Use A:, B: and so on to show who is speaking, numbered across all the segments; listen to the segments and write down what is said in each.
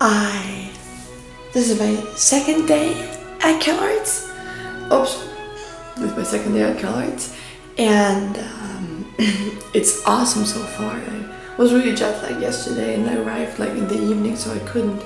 A: I this is my second day at CalArts. Oops, this is my second day at CalArts, and um, it's awesome so far. I was really jet lagged yesterday, and I arrived like in the evening, so I couldn't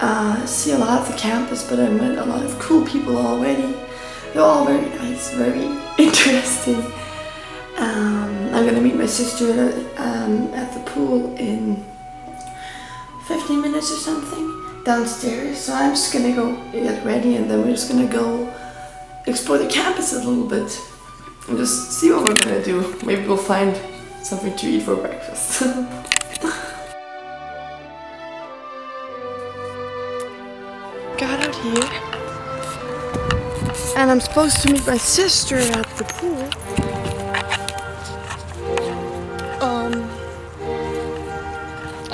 A: uh, see a lot of the campus, but I met a lot of cool people already. They're all very nice, very interesting. Um, I'm gonna meet my sister um, at the pool in 15 minutes or something downstairs. So I'm just gonna go get ready and then we're just gonna go explore the campus a little bit and just see what we're gonna do. Maybe we'll find something to eat for breakfast. Got out here and I'm supposed to meet my sister at the pool.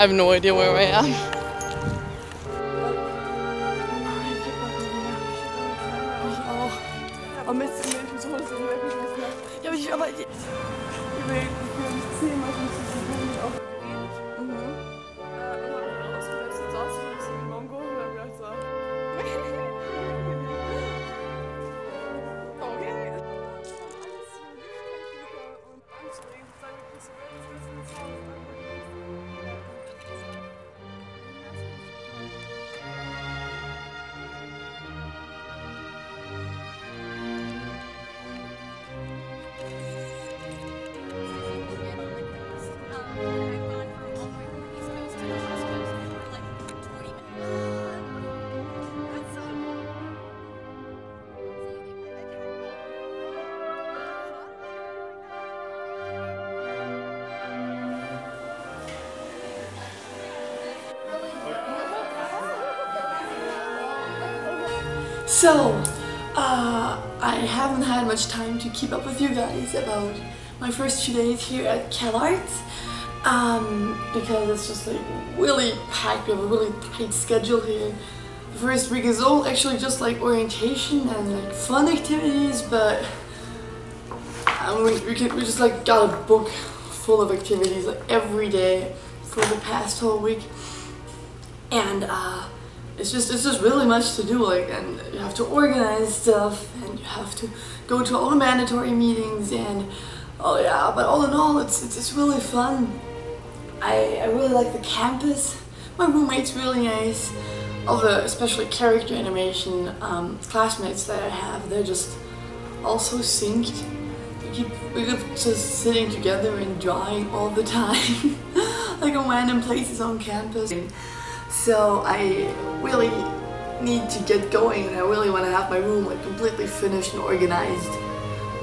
A: I have no idea where I am. So, uh, I haven't had much time to keep up with you guys about my first two days here at CalArts um, because it's just like really packed. We have a really tight schedule here. The first week is all actually just like orientation and like fun activities, but um, we, we, can, we just like got a book full of activities like every day for the past whole week. And uh, it's just it's just really much to do like and you have to organize stuff and you have to go to all the mandatory meetings and oh yeah but all in all it's it's, it's really fun. I, I really like the campus. My roommate's really nice. All the especially character animation um, classmates that I have they're just all so synced. We keep we keep just sitting together and drawing all the time like in random places on campus so I really need to get going and I really want to have my room like completely finished and organized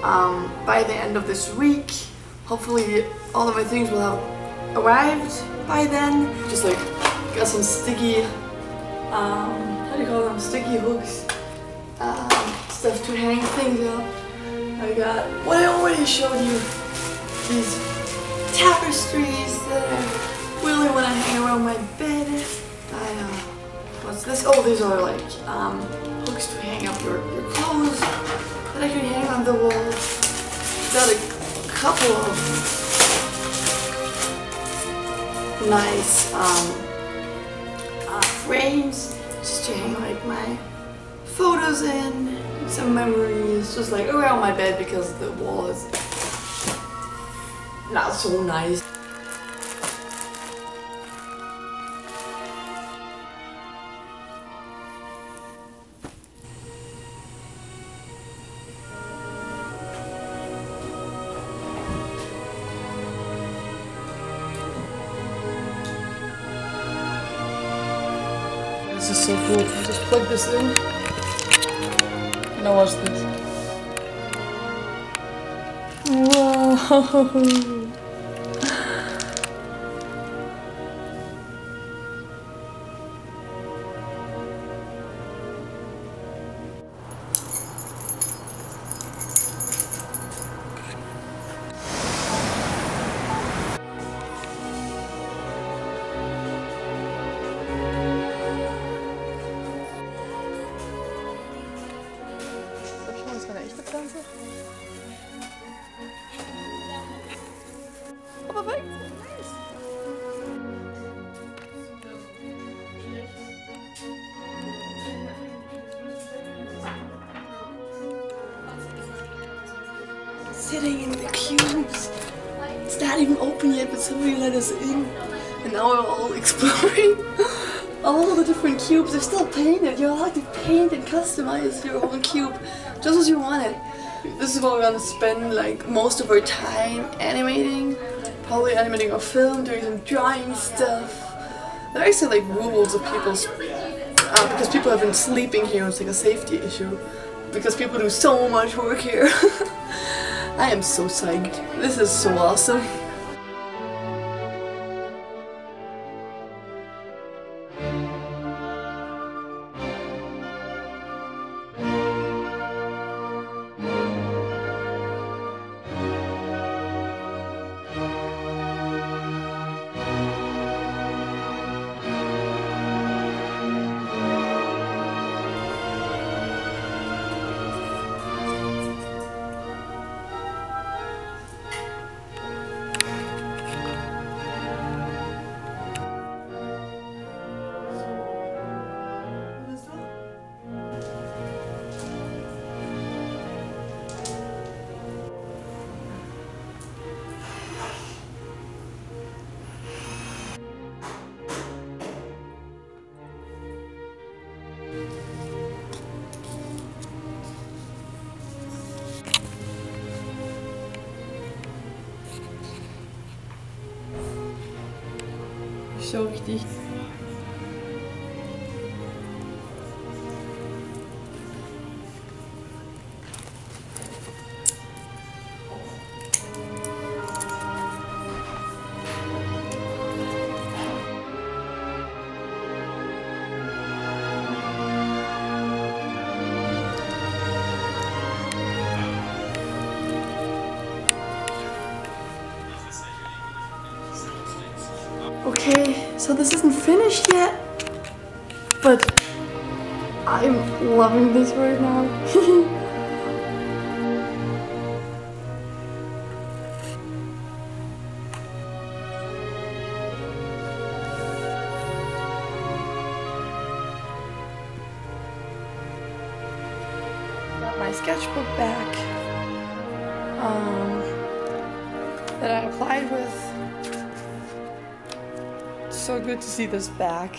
A: um, by the end of this week. Hopefully all of my things will have arrived by then. Just like got some sticky, um, how do you call them, sticky hooks, um, stuff to hang things up. I got what I already showed you, these tapestries that I really want to hang around my bed. What's this? Oh, these are like um, hooks to hang up your, your clothes that I can hang on the wall. Got a couple of nice um, uh, frames just to hang like my photos in, some memories, just like around my bed because the wall is not so nice. This is so cool. Just plug this in. Now watch this. Whoa! sitting in the cubes. It's not even open yet, but somebody let us in. And now we're all exploring all the different cubes. They're still painted. You're allowed to paint and customize your own cube just as you want it. This is what we're gonna spend like most of our time animating. Probably animating our film, doing some drawing stuff. There are actually like rules of people's uh, because people have been sleeping here. It's like a safety issue because people do so much work here. I am so psyched. This is so awesome. So richtig. So this isn't finished yet, but I'm loving this right now. Got my sketchbook back um, that I applied with so good to see this back.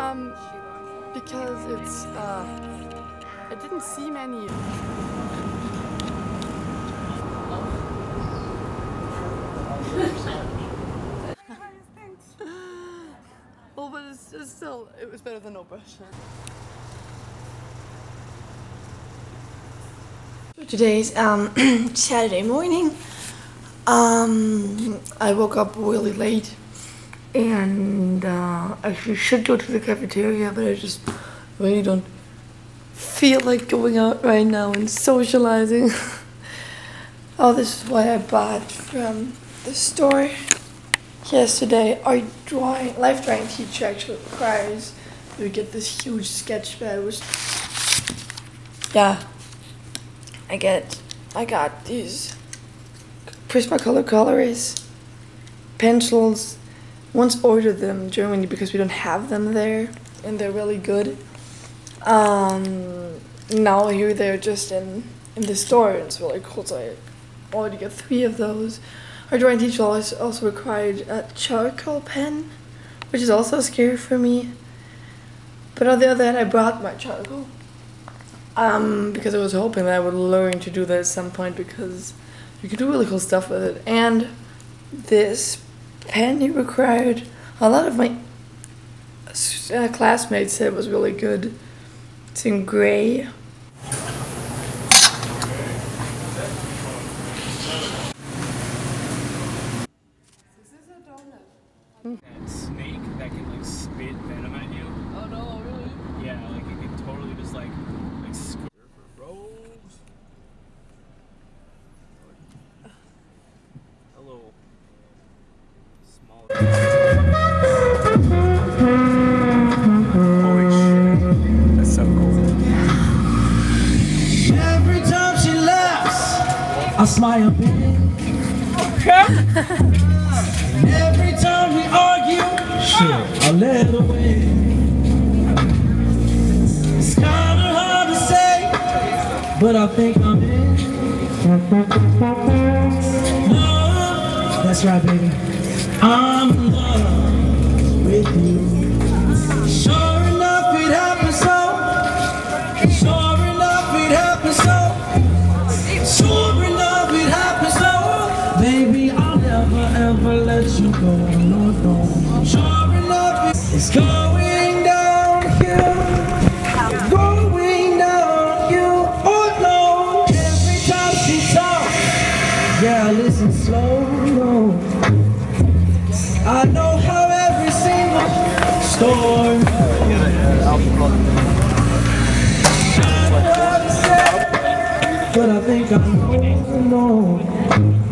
A: Um, because it's, uh, I didn't see many. well, but it's, it's still, it was better than no brush. Today's um, Saturday morning. Um, I woke up really late and uh, actually should go to the cafeteria, but I just really don't feel like going out right now and socializing. oh, this is what I bought from the store yesterday. Our drawing, life drawing teacher actually requires you get this huge sketch pad, which, yeah, I get, I got these Prismacolor colors, pencils, once ordered them in Germany because we don't have them there and they're really good. Um, now here they're just in, in the store and it's really cool. So I already got three of those. Our drawing teacher also required a charcoal pen, which is also scary for me. But on the other hand, I brought my charcoal um, because I was hoping that I would learn to do that at some point because you can do really cool stuff with it. And this pen he required. A lot of my uh, classmates said it was really good. It's in gray.
B: Smile big. Every time we argue, I let her win. It's kinda hard to say, but I think I'm in. Love, that's right, baby. I'm in love with you. I I know,